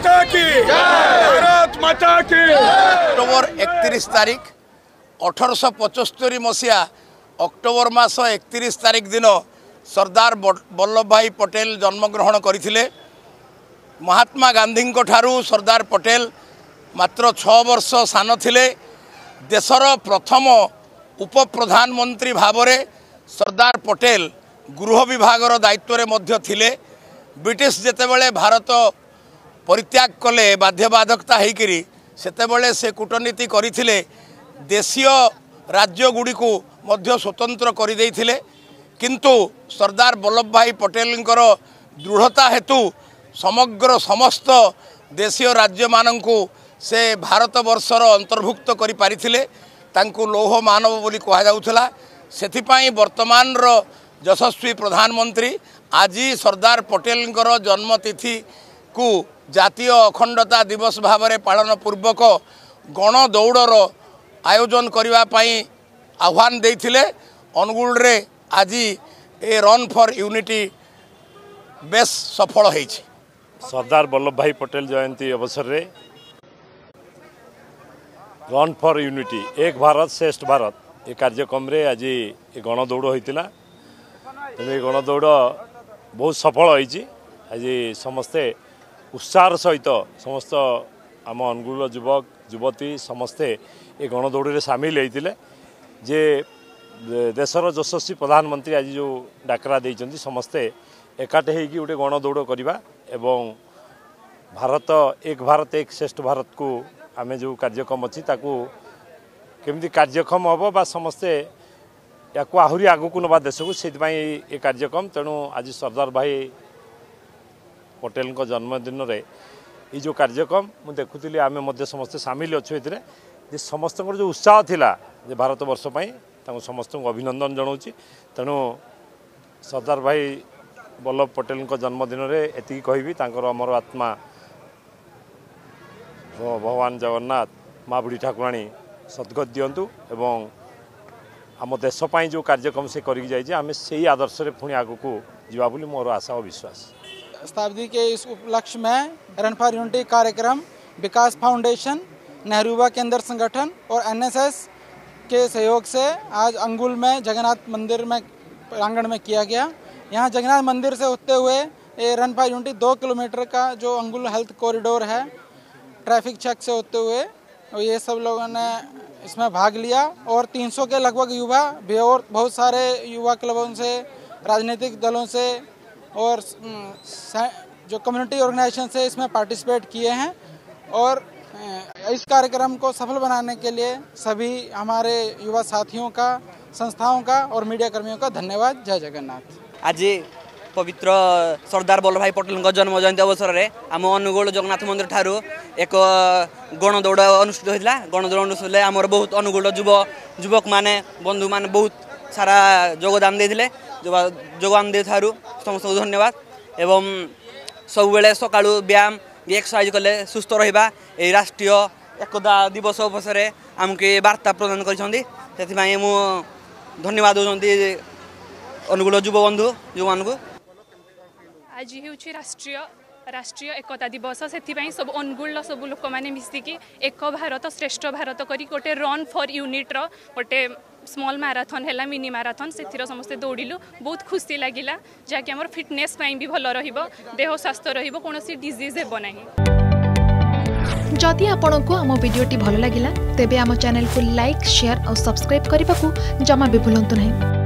মাতা কি ভারত মাতা কি অক্টোবর একত্রিশ তারিখ অঠরশ পঁচস্তরি মশিয়া অক্টোবর মাস একত্রিশ তারিখ দিন সর্দার বল্লভভাই পটেল জন্মগ্রহণ করে মহাত্মা গান্ধী ঠারু সর্দার পটেল মাত্র ছ বর্ষ সান লে দেশর প্রথম উপপ্রধানমন্ত্রী ভাবরে সর্দার পটেল গৃহ বিভাগর দায়িত্বরে মধ্য লে ব্রিটিশ যেতবে ভারত ପରିତ୍ୟାଗ କଲେ ବାଧ୍ୟବାଧକତା ହେଇକିରି ସେତେବେଳେ ସେ କୂଟନୀତି କରିଥିଲେ ଦେଶୀୟ ରାଜ୍ୟଗୁଡ଼ିକୁ ମଧ୍ୟ ସ୍ୱତନ୍ତ୍ର କରିଦେଇଥିଲେ। କିନ୍ତୁ ସର୍ଦ୍ଦାର ବଲ୍ଲଭ ଭାଇ ପଟେଲଙ୍କର ଦୃଢ଼ତା ହେତୁ ସମଗ୍ର ସମସ୍ତ ଦେଶୀୟ ରାଜ୍ୟମାନଙ୍କୁ ସେ ଭାରତବର୍ଷର ଅନ୍ତର୍ଭୁକ୍ତ କରିପାରିଥିଲେ। ତାଙ୍କୁ ଲୌହ ମାନବ ବୋଲି କୁହାଯାଉଥିଲା। ସେଥିପାଇଁ ବର୍ତ୍ତମାନର ଯଶସ୍ୱୀ ପ୍ରଧାନମନ୍ତ୍ରୀ ଆଜି ସର୍ଦ୍ଦାର ପଟେଲଙ୍କର ଜନ୍ମତିଥିକୁ ଜାତୀୟ ଅଖଣ୍ଡତା ଦିବସ ଭାବରେ ପାଳନ ପୂର୍ବକ ଗଣଦୌଡ଼ର ଆୟୋଜନ କରିବା ପାଇଁ ଆହ୍ୱାନ ଦେଇଥିଲେ। ଅନୁଗୁଳରେ ଆଜି ଏ ରନ୍ ଫର୍ ୟୁନିଟି ବେଶ୍ ସଫଳ ହେଇଛି। ସର୍ଦ୍ଦାର ବଲ୍ଲଭ ଭାଇ ପଟେଲ ଜୟନ୍ତୀ ଅବସରରେ ରନ୍ ଫର୍ ୟୁନିଟି ଏକ ଭାରତ ଶ୍ରେଷ୍ଠ ଭାରତ ଏ କାର୍ଯ୍ୟକ୍ରମରେ ଆଜି ଏ ଗଣଦୌଡ଼ ହୋଇଥିଲା। ତେଣୁ ଏ ଗଣଦୌଡ଼ ବହୁତ ସଫଳ ହୋଇଛି। ଆଜି ସମସ୍ତେ ଉତ୍ସାହର ସହିତ ସମସ୍ତ ଆମ ଅନୁଗୁଳ ଯୁବକ ଯୁବତୀ ସମସ୍ତେ ଏ ଗଣଦୌଡ଼ରେ ସାମିଲ ହୋଇଥିଲେ। ଯେ ଦେଶର ଯଶସ୍ୱୀ ପ୍ରଧାନମନ୍ତ୍ରୀ ଆଜି ଯେଉଁ ଡାକରା ଦେଇଛନ୍ତି ସମସ୍ତେ ଏକାଠି ହେଇକି ଗୋଟେ ଗଣଦୌଡ଼ କରିବା ଏବଂ ଭାରତ ଏକ ଭାରତ ଏକ ଶ୍ରେଷ୍ଠ ଭାରତକୁ ଆମେ ଯେଉଁ କାର୍ଯ୍ୟକ୍ରମ ଅଛି ତାକୁ କେମିତି କାର୍ଯ୍ୟକ୍ଷମ ହେବ ବା ସମସ୍ତେ ୟାକୁ ଆହୁରି ଆଗକୁ ନେବା ଦେଶକୁ ସେଥିପାଇଁ ଏ କାର୍ଯ୍ୟକ୍ରମ। ତେଣୁ ଆଜି ସର୍ଦ୍ଦାର ଭାଇ ପଟେଲଙ୍କ ଜନ୍ମଦିନରେ ଏଇ ଯେଉଁ କାର୍ଯ୍ୟକ୍ରମ ମୁଁ ଦେଖୁଥିଲି ଆମେ ମଧ୍ୟ ସମସ୍ତେ ସାମିଲ ଅଛୁ ଏଥିରେ ଯେ ସମସ୍ତଙ୍କର ଯେଉଁ ଉତ୍ସାହ ଥିଲା ଯେ ଭାରତବର୍ଷ ପାଇଁ ତାଙ୍କୁ ସମସ୍ତଙ୍କୁ ଅଭିନନ୍ଦନ ଜଣାଉଛି। ତେଣୁ ସର୍ଦ୍ଦାର ଭାଇ ବଲ୍ଲଭ ପଟେଲଙ୍କ ଜନ୍ମଦିନରେ ଏତିକି କହିବି ତାଙ୍କର ଅମର ଆତ୍ମା ଭଗବାନ ଜଗନ୍ନାଥ ମା ବୁଢ଼ୀ ଠାକୁରାଣୀ ସଦ୍ଗତ ଦିଅନ୍ତୁ ଏବଂ ଆମ ଦେଶ ପାଇଁ ଯେଉଁ କାର୍ଯ୍ୟକ୍ରମ ସେ କରିକି ଯାଇଛି ଆମେ ସେଇ ଆଦର୍ଶରେ ପୁଣି ଆଗକୁ ଯିବା ବୋଲି ମୋର ଆଶା ଓ ବିଶ୍ୱାସ। शताब्दी के इस उपलक्ष्य में रन फॉर यूनिटी कार्यक्रम, विकास फाउंडेशन नेहरूबा केंद्र संगठन और एनएसएस के सहयोग से आज अंगुल में जगन्नाथ मंदिर में, प्रांगण में किया गया। यहाँ जगन्नाथ मंदिर से होते हुए ये रन फॉर यूनिटी दो किलोमीटर का जो अंगुल हेल्थ कॉरिडोर है, ट्रैफ़िक चेक से होते हुए, और ये सब लोगों ने इसमें भाग लिया। और 300 के लगभग युवा भी और बहुत सारे युवा क्लबों से, राजनीतिक दलों से और जो कम्युनिटी ऑर्गेनाइजेशन से इसमें पार्टिसिपेट किए हैं और इस कार्यक्रम को सफल बनाने के लिए सभी हमारे युवा साथियों का, संस्थाओं का और मीडिया कर्मियों का धन्यवाद। जय जगन्नाथ। आज पवित्र सरदार वल्लभ भाई पटेल जन्म जयंती अवसर में आम अनुगोल जगन्नाथ मंदिर ठार एक गणदौड़ अनुष्ठित होता गणदौड़ अनुष्ठित आमर बहुत अनुगोल युवक मैंने बंधु मान बहुत ସାରା ଯୋଗଦାନ ଦେଇଥିଲେ ଯୋଗଦାନ ଦେଇଥିବାରୁ ସମସ୍ତଙ୍କୁ ଧନ୍ୟବାଦ ଏବଂ ସବୁବେଳେ ସକାଳୁ ବ୍ୟାୟାମ ଏକ୍ସରସାଇଜ୍ କଲେ ସୁସ୍ଥ ରହିବା ଏହି ରାଷ୍ଟ୍ରୀୟ ଏକତା ଦିବସ ଅବସରରେ ଆମକୁ ଏ ବାର୍ତ୍ତା ପ୍ରଦାନ କରିଛନ୍ତି ସେଥିପାଇଁ ମୁଁ ଧନ୍ୟବାଦ ଦେଉଛନ୍ତି ଅନୁଗୁଳ ଯୁବବନ୍ଧୁ ଯୁବମାନଙ୍କୁ। ଆଜି ହେଉଛି ରାଷ୍ଟ୍ରୀୟ ରାଷ୍ଟ୍ରୀୟ ଏକତା ଦିବସ। ସେଥିପାଇଁ ସବୁ ଅନୁଗୁଳର ସବୁ ଲୋକମାନେ ମିଶିକି ଏକ ଭାରତ ଶ୍ରେଷ୍ଠ ଭାରତ କରି ଗୋଟେ ରନ୍ ଫର୍ ୟୁନିଟ୍ର ଗୋଟେ স্মল ম্যারাথন হল মিনি ম্যারাথন সেথির সমস্তে দৌড়িলু বহুত খুশি লাগিলা যাকি আমার ফিটনেস পাই বি ভালো রহব দেহ স্বাস্থ্য রহব কোণী ডিজিজ হব না যদি আপনার আম ভিডিওটি ভালো লাগিলা তেবে আম চ্যানেলকে লাইক শেয়ার ও সবসক্রাইব করা জমা বি ভুলতু না